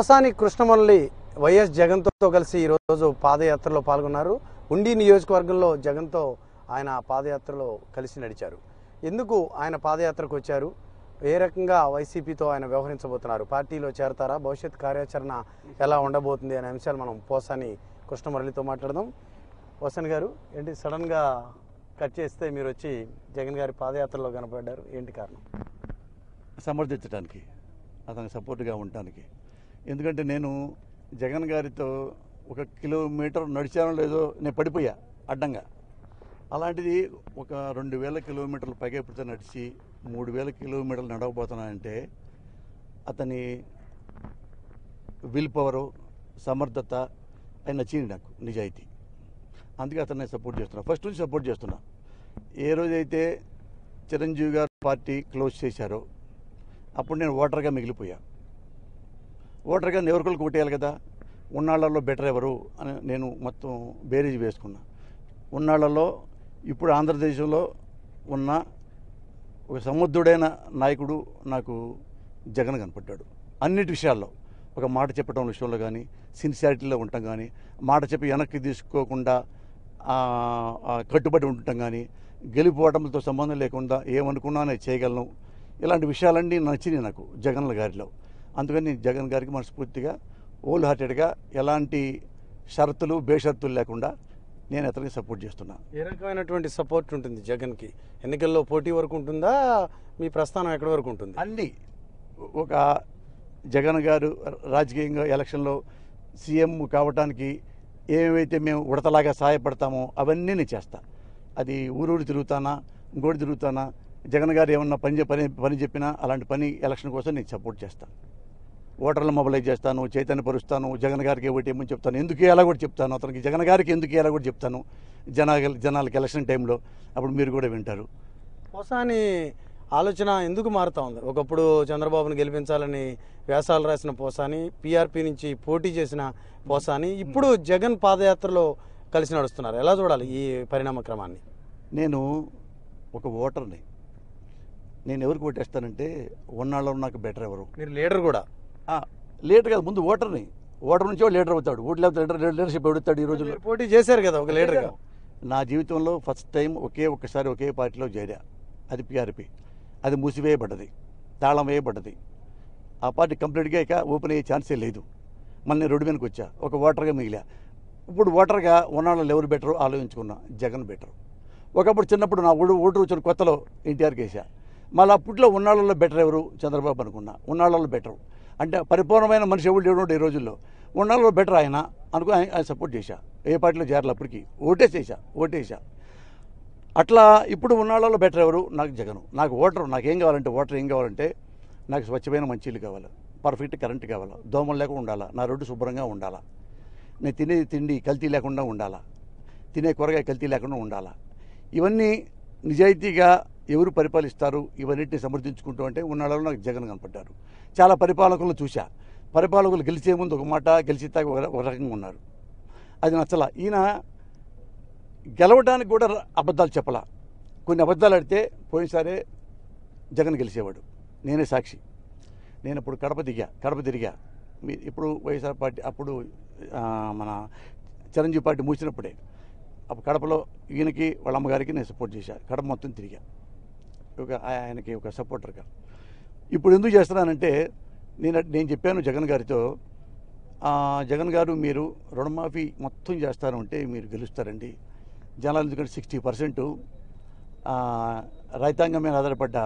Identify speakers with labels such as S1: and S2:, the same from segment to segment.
S1: కోసాని Krishna Murali YS జగన్తో కలిసి ఈరోజు పాదయాత్రలో పాల్గొన్నారు. ఉండి నియోజకవర్గంలో జగన్తో ఆయన పాదయాత్రలో కలిసి నడిచారు. ఎందుకు ఆయన పాదయాత్రకు వచ్చారు? ఏ రకంగా వైసీపీతో ఆయన వ్యవహరించబోతున్నారు? పార్టీలో చేరతారా? భవిష్యత్ కార్యాచరణ ఎలా ఉండబోతుంది అనే అంశాలు మనం పోసాని కృష్ణమురళితో మాట్లాడదాం. వసన్ గారు ఏంటి సడన్గా కట్ చేస్తే మీరు వచ్చి జగన్ గారి పాదయాత్రలో కనపడ్డారు. ఏంటి కారణం?
S2: సమర్థించడానికి అతనికి సపోర్ట్గా ఉండటానికి. ఎందుకంటే నేను జగన్ గారితో ఒక కిలోమీటర్ నడిచానో లేదో నేను పడిపోయా అడ్డంగా. అలాంటిది ఒక రెండు వేల కిలోమీటర్లు పైగా ఎప్పుడైతే నడిచి మూడు వేల కిలోమీటర్లు నడవబోతున్నానంటే అతని విల్ పవరు సమర్థత ఆయన నచ్చింది నాకు నిజాయితీ. అందుకే అతన్ని సపోర్ట్ చేస్తున్నా. ఫస్ట్ నుంచి సపోర్ట్ చేస్తున్నా. ఏ రోజైతే చిరంజీవి గారు పార్టీ క్లోజ్ చేశారో అప్పుడు నేను ఓటర్గా మిగిలిపోయా. ఓటర్గా ఎవరికొలకు కొట్టేయాలి కదా? ఉన్నాళ్ళలో బెటర్ ఎవరు అని నేను మొత్తం బేరీజ్ వేసుకున్నా. ఉన్నాళ్ళలో ఇప్పుడు ఆంధ్రదేశంలో ఉన్న ఒక సముద్రుడైన నాయకుడు నాకు జగన్ కనపడ్డాడు. అన్నిటి విషయాల్లో ఒక మాట చెప్పడం విషయంలో కానీ సిన్సియారిటీలో ఉండటం కానీ మాట చెప్పి వెనక్కి తీసుకోకుండా కట్టుబడి ఉండటం కానీ గెలిపోవడంతో సంబంధం లేకుండా ఏమనుకున్నా నేను చేయగలను. ఇలాంటి విషయాలన్నీ నచ్చినాయి నాకు జగన్ల గారిలో. అందుకని జగన్ గారికి మనస్ఫూర్తిగా ఓల్ హార్టెడ్గా ఎలాంటి షరతులు బేషరతులు లేకుండా నేను అతనికి సపోర్ట్ చేస్తున్నా.
S1: ఏ రకమైనటువంటి సపోర్ట్ ఉంటుంది జగన్కి? ఎన్నికల్లో పోటీ వరకు ఉంటుందా? మీ ప్రస్థానం ఎక్కడి వరకు ఉంటుంది?
S2: అన్నీ. ఒక జగన్ గారు రాజకీయంగా ఎలక్షన్లో సీఎం కావటానికి ఏవైతే మేము ఉడతలాగా సహాయపడతామో అవన్నీ నేను చేస్తా. అది ఊరూరు తిరుగుతానా ఇంకోటి తిరుగుతానా జగన్ గారు ఏమన్నా పని పని పని చెప్పినా అలాంటి పని ఎలక్షన్ కోసం నేను సపోర్ట్ చేస్తాను ఓటర్లు మొబైలైజ్ చేస్తాను చైతన్యపరుస్తాను జగన్ గారికి ఒకటి ఏమని చెప్తాను. ఎందుకు ఎలా కూడా చెప్తాను? అతనికి జగన్ గారికి ఎందుకు ఎలా కూడా చెప్తాను? జనా జనాలకి ఎలక్షన్ టైంలో అప్పుడు మీరు కూడా వింటారు.
S1: పోసాని ఆలోచన ఎందుకు మారుతా ఉంది? ఒకప్పుడు చంద్రబాబును గెలిపించాలని వ్యాసాలు రాసిన పోసాని పీఆర్పీ నుంచి పోటీ చేసిన పోసాని ఇప్పుడు జగన్ పాదయాత్రలో కలిసి నడుస్తున్నారు. ఎలా చూడాలి ఈ పరిణామ క్రమాన్ని?
S2: నేను ఒక ఓటర్ని. నేను ఎవరికి ఓటేస్తానంటే ఉన్నాళ్ళు నాకు బెటర్ ఎవరు?
S1: మీరు లీడర్ కూడా.
S2: లీడర్ కాదు ముందు ఓటర్ని. ఓటర్ నుంచి లీడర్ అవుతాడు. ఓటు లేకపోతే లీడర్ లీడర్షిప్ ఎవడుతాడు ఈ రోజుల్లో?
S1: పోటీ చేశారు కదా ఒక లీడర్గా?
S2: నా జీవితంలో ఫస్ట్ టైం ఒకే ఒక్కసారి ఒకే పార్టీలో చేరా. అది పిఆర్పి. అది మూసివేయబడ్డది. తాళం వేయబడ్డది. ఆ పార్టీ కంప్లీట్గా ఇక ఓపెన్ అయ్యే ఛాన్సే లేదు. మళ్ళీ నేను రోడ్డు మీదకి వచ్చా. ఒక ఓటర్గా మిగిలా. ఇప్పుడు ఓటర్గా ఉన్నాళ్ళు ఎవరు బెటరు? ఆలోచించుకున్నా. జగన్ బెటర్. ఒకప్పుడు చిన్నప్పుడు నా ఓటు ఓటు వచ్చిన కొత్తలో ఎన్టీఆర్కి వేసా మళ్ళీ అప్పట్లో ఉన్నాళ్ళలో బెటర్ ఎవరు? చంద్రబాబు అనుకున్నా. ఉన్నాళ్ళలో బెటర్. అంటే పరిపూర్ణమైన మనిషి ఎవరు లేడు ఈ రోజుల్లో. ఉన్నాళ్ళలో బెటర్ ఆయన అనుకుని ఆయన సపోర్ట్ చేశా. ఏ పార్టీలో చేరాలి అప్పటికి. చేశా ఓటేసా అట్లా ఇప్పుడు ఉన్నాళ్ళలో బెటర్ ఎవరు? నాకు జగను. నాకు ఓటర్ నాకు ఏం కావాలంటే ఓటర్ ఏం కావాలంటే నాకు స్వచ్ఛమైన మంచిలు కావాలి. పర్ఫెక్ట్ కరెంట్ కావాలి. దోమలు లేకుండా ఉండాలా. నా రోడ్డు శుభ్రంగా ఉండాలా. నేను తినే తిండి కల్తీ లేకుండా ఉండాలా. తినే కూరగాయ కల్తీ లేకుండా ఉండాలా. ఇవన్నీ నిజాయితీగా ఎవరు పరిపాలిస్తారు? ఇవన్నింటినీ సమర్థించుకుంటూ అంటే ఉన్నాళ్ళలో నాకు జగన్ కనపడ్డారు. చాలా పరిపాలకులను చూశా. పరిపాలకులు గెలిచే ముందు ఒక మాట గెలిచి తాగి ఒక రకంగా ఉన్నారు. అది నచ్చల. ఈయన గెలవడానికి కూడా అబద్ధాలు చెప్పలా. కొన్ని అబద్ధాలు ఆడితే పోయినసారే జగన్ గెలిచేవాడు. నేనే సాక్షి. నేను ఇప్పుడు కడప దిగా కడప తిరిగా. మీ ఇప్పుడు వైఎస్ఆర్ పార్టీ అప్పుడు మన చిరంజీవి పార్టీ మూసినప్పుడే. అప్పుడు కడపలో ఈయనకి వాళ్ళ అమ్మగారికి నేను సపోర్ట్ చేశా. కడప మొత్తం తిరిగా. ఒక ఆయనకి ఒక సపోర్టర్గా. ఇప్పుడు ఎందుకు చేస్తున్నానంటే నేను నేను చెప్పాను జగన్ గారితో జగన్ గారు మీరు రుణమాఫీ మొత్తం చేస్తారు అంటే మీరు గెలుస్తారండి. జనాలు ఎందుకంటే సిక్స్టీ పర్సెంట్ రైతాంగం మీద ఆధారపడ్డ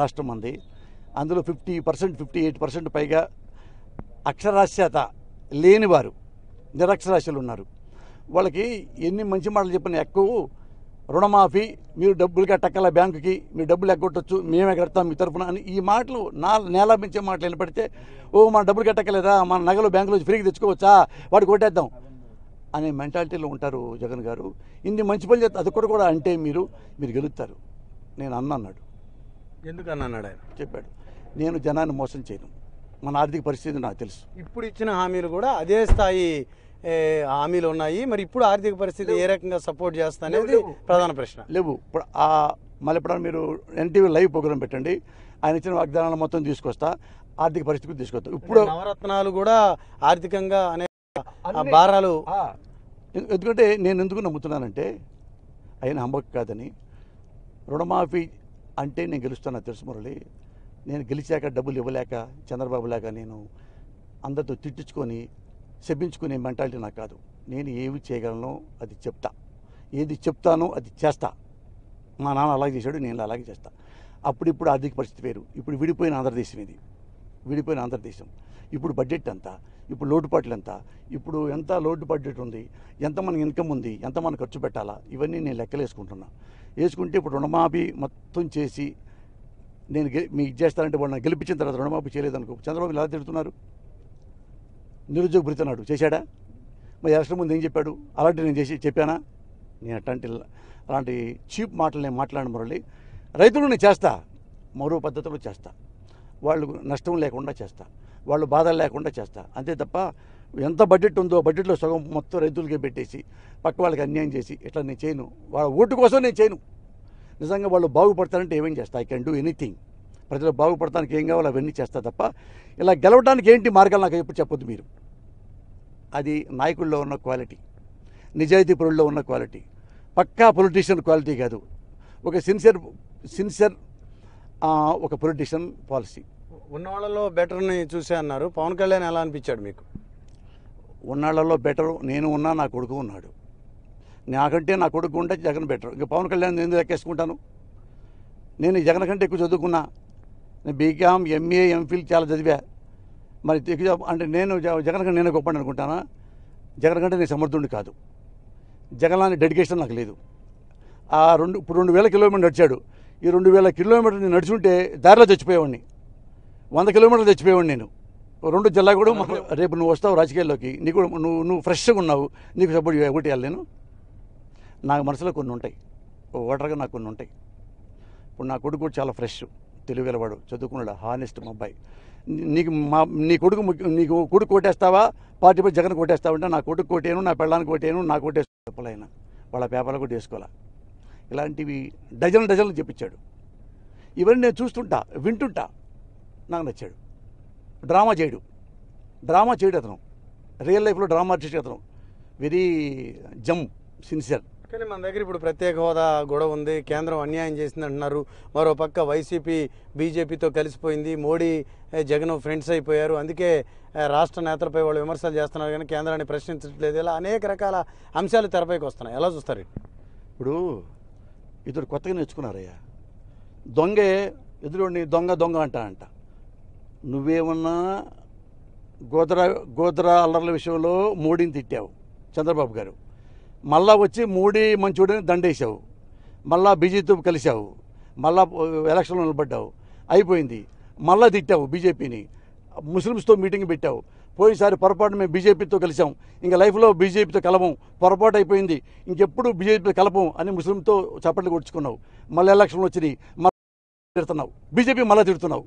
S2: రాష్ట్రం ఉంది అందులో fifty percent fifty eight percent పైగా అక్షరాస్యత లేనివారు నిరక్షరాస్యులు ఉన్నారు. వాళ్ళకి ఎన్ని మంచి మాటలు చెప్పినా ఎక్కువ రుణమాఫీ మీరు డబ్బులు కట్టక్కల బ్యాంకుకి మీరు డబ్బులు ఎగ్గొట్టచ్చు మేమే కడతాం మీ తరఫున అని ఈ మాటలు నా నేల మించే మాటలు వినపడితే ఓ మన డబ్బులు కట్టక్కలేదా మన నగలు బ్యాంకులో ఫ్రీకి తెచ్చుకోవచ్చా? వాడికి కొట్టేద్దాం అనే మెంటాలిటీలో ఉంటారు జగన్ గారు. ఇన్ని మంచి పనులు చేస్తే అది కూడా కూడా అంటే మీరు మీరు గెలుస్తారు. నేను అన్న అన్నాడు.
S1: ఎందుకని అన్నాడు ఆయన?
S2: చెప్పాడు. నేను జనాన్ని మోసం చేయను. మన ఆర్థిక పరిస్థితి నాకు తెలుసు.
S1: ఇప్పుడు ఇచ్చిన హామీలు కూడా అదే స్థాయి హామీలు ఉన్నాయి. మరి ఇప్పుడు ఆర్థిక పరిస్థితి ఏ రకంగా సపోర్ట్ చేస్తా అనేది. ప్రధాన ప్రశ్న.
S2: లేవు. ఇప్పుడు ఆ మళ్ళీ ఎప్పుడైనా మీరు ఎన్టీవీ లైవ్ ప్రోగ్రామ్ పెట్టండి. ఆయన ఇచ్చిన వాగ్దానాలు మొత్తం తీసుకొస్తా. ఆర్థిక పరిస్థితికి తీసుకొస్తాం. ఇప్పుడు
S1: నవరత్నాలు కూడా ఆర్థికంగా అనేక
S2: అన్ని-
S1: భారాలు
S2: ఎందుకంటే నేను ఎందుకు నమ్ముతున్నానంటే ఆయన హంబక్ కాదని రుణమాఫీ అంటే నేను గెలుస్తాను తెలుసు మురళి. నేను గెలిచాక డబ్బులు ఇవ్వలేక చంద్రబాబు లాగా నేను అందరితో తిట్టించుకొని శపించుకునే మెంటాలిటీ నాకు కాదు. నేను ఏమి చేయగలను అది చెప్తా. ఏది చెప్తానో అది చేస్తా. మా నాన్న అలాగే చేశాడు నేను అలాగే చేస్తా. అప్పుడిప్పుడు ఆర్థిక పరిస్థితి వేరు. ఇప్పుడు విడిపోయిన ఆంధ్రదేశం ఇది. విడిపోయిన ఆంధ్రదేశం. ఇప్పుడు బడ్జెట్ ఎంత? ఇప్పుడు లోటుపాట్లు ఎంత? ఇప్పుడు ఎంత లోటు బడ్జెట్ ఉంది? ఎంత మనకి ఇన్కమ్ ఉంది? ఎంత మనం ఖర్చు పెట్టాలా? ఇవన్నీ నేను లెక్కలు వేసుకుంటున్నా వేసుకుంటే ఇప్పుడు రుణమాఫీ మొత్తం చేసి నేను మీకు చేస్తానంటే వాళ్ళు గెలిపించిన తర్వాత రుణమాఫీ చేయలేదనుకో చంద్రబాబు ఎలా తిడుతున్నారు? నిరుద్యోగ భృతన్నాడు చేశాడా? మరి ఎలక్షన్ ముందు ఏం చెప్పాడు? అలాంటి నేను చేసి చెప్పానా? నేను అట్లాంటి అలాంటి చీప్ మాటలు నేను మాట్లాడిన మురళి రైతులు నేను చేస్తా మరో పద్ధతిలో చేస్తా. వాళ్ళు నష్టం లేకుండా చేస్తా. వాళ్ళు బాధలు లేకుండా చేస్తా. అంతే తప్ప ఎంత బడ్జెట్ ఉందో బడ్జెట్లో సగం మొత్తం రైతులకే పెట్టేసి పక్క వాళ్ళకి అన్యాయం చేసి ఇట్లా నేను చేయను. వాళ్ళ ఓటు కోసం నేను చేయను. నిజంగా వాళ్ళు బాగుపడతారంటే ఏమేం చేస్తా? ఐ కెన్ డూ ఎనీథింగ్ ప్రజలు బాగుపడటానికి ఏం కావాలో అవన్నీ చేస్తా తప్ప ఇలా గెలవడానికి ఏంటి మార్గాలు నాకు ఎప్పుడు చెప్పొద్దు మీరు. అది నాయకుల్లో ఉన్న క్వాలిటీ నిజాయితీ పరుల్లో ఉన్న క్వాలిటీ. పక్కా పొలిటీషియన్ క్వాలిటీ కాదు. ఒక సిన్సియర్ సిన్సియర్ ఒక పొలిటీషియన్ పాలసీ.
S1: ఉన్న వాళ్ళలో బెటర్ని చూసే అన్నారు. పవన్ కళ్యాణ్ ఎలా అనిపించాడు మీకు?
S2: ఉన్నాళ్ళలో బెటర్ నేను ఉన్నా నా కొడుకు ఉన్నాడు. నాకంటే నా కొడుకు ఉంటే జగన్ బెటర్. ఇంకా పవన్ కళ్యాణ్ ఎందుకు లెక్కేసుకుంటాను? నేను జగన్ కంటే ఎక్కువ చదువుకున్నా. నేను బీకామ్ ఎంఏ ఎంఫిల్ చాలా చదివా. మరి అంటే నేను జగన్ కంటే నేను గొప్ప అనుకుంటానా? జగన్ కంటే నేను సమర్థుడిని కాదు. జగన్ లాంటి డెడికేషన్ నాకు లేదు. ఆ రెండు ఇప్పుడు రెండు వేల కిలోమీటర్ నడిచాడు. ఈ రెండు వేల కిలోమీటర్ నేను నడుచుంటే దారిలో చచ్చిపోయేవాడిని. వంద కిలోమీటర్లు చచ్చిపోయేవాడిని నేను. రెండు జిల్లా కూడా రేపు నువ్వు వస్తావు రాజకీయాల్లోకి. నీకు నువ్వు నువ్వు ఫ్రెష్గా ఉన్నావు. నీకు సపోర్ట్ ఒకటి ఇవ్వాలి నేను. నాకు మనసులో కొన్ని ఉంటాయి. ఓటర్గా నాకు కొన్ని ఉంటాయి. ఇప్పుడు నా కొడుకు కూడా చాలా ఫ్రెష్ తెలివిగలవాడు చదువుకున్నాడు హానెస్ట్ మా అబ్బాయి నీకు మా నీ కొడుకు నీకు కొడుకు కొట్టేస్తావా? పార్టీపై జగన్ కొట్టేస్తావు అంటే నా కొడుకు కొట్టేను నా పెళ్ళానికి కొట్టేను నా కొట్టేసి చెప్పలేను? వాళ్ళ పేపర్లు కూడా వేసుకోవాలి ఇలాంటివి డజన్ డజన్లు చెప్పించాడు. ఇవన్నీ నేను చూస్తుంటా వింటుంటా. నాకు నచ్చాడు. డ్రామా చేయడు. డ్రామా చేయడు అతను. రియల్ లైఫ్లో డ్రామా ఆర్టిస్ట్ అతను. వెరీ జమ్ సిన్సియర్.
S1: కానీ మన దగ్గర ఇప్పుడు ప్రత్యేక హోదా గొడవ ఉంది కేంద్రం అన్యాయం చేసింది అంటున్నారు. మరో పక్క వైసీపీ బీజేపీతో కలిసిపోయింది. మోడీ జగన్ ఫ్రెండ్స్ అయిపోయారు. అందుకే రాష్ట్ర నేతలపై వాళ్ళు విమర్శలు చేస్తున్నారు కానీ కేంద్రాన్ని ప్రశ్నించట్లేదు. ఇలా అనేక రకాల అంశాలు తెరపైకి వస్తున్నాయి. ఎలా చూస్తారు?
S2: ఇప్పుడు ఇద్దరు కొత్తగా నేర్చుకున్నారయ్యా. దొంగే ఎదురుని దొంగ దొంగ అంట అంట నువ్వేమన్నా గోదరా గోదరా అల్లర్ల విషయంలో మోడీని తిట్టావు చంద్రబాబు గారు. మళ్ళా వచ్చి మోడీ మంచోడిని దండేశావు. మళ్ళా బీజేపీతో కలిశావు. మళ్ళా ఎలక్షన్లో నిలబడ్డావు. అయిపోయింది. మళ్ళా తిట్టావు బీజేపీని. ముస్లిమ్స్తో మీటింగ్ పెట్టావు. పోయినసారి పొరపాటు మేము బీజేపీతో కలిసాం ఇంకా లైఫ్లో బీజేపీతో కలవం పొరపాటు అయిపోయింది. ఇంకెప్పుడు బీజేపీతో కలపం అని ముస్లింతో చప్పట్లు కొట్టుకున్నావు మళ్ళీ ఎలక్షన్లు వచ్చినాయి. మళ్ళీ తిడుతున్నావు. బీజేపీ మళ్ళీ తిడుతున్నావు.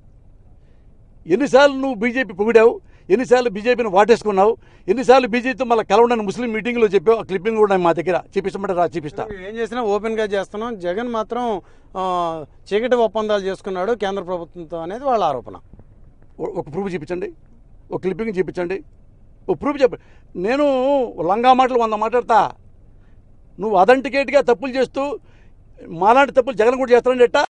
S2: ఎన్నిసార్లు నువ్వు బీజేపీ పొగిడావు? ఎన్నిసార్లు బీజేపీని వాటేసుకున్నావు? ఎన్నిసార్లు బీజేపీతో మళ్ళీ కలవడని ముస్లిం మీటింగ్లో చెప్పావు? ఆ క్లిప్పింగ్ కూడా మా దగ్గర చూపిస్తామంటే రా చూపిస్తా.
S1: ఏం చేసినా ఓపెన్గా చేస్తున్నాం. జగన్ మాత్రం చీకటి ఒప్పందాలు చేసుకున్నాడు కేంద్ర ప్రభుత్వంతో అనేది వాళ్ళ ఆరోపణ.
S2: ఒక ప్రూఫ్ చూపించండి. ఒక క్లిప్పింగ్ చూపించండి. ఒక ప్రూఫ్ చెప్ప నేను లంగా మాటలు వంద మాట్లాడతా. నువ్వు అథెంటికేట్గా తప్పులు చేస్తూ మాలాంటి తప్పులు జగన్ కూడా చేస్తానండి ఎట్టా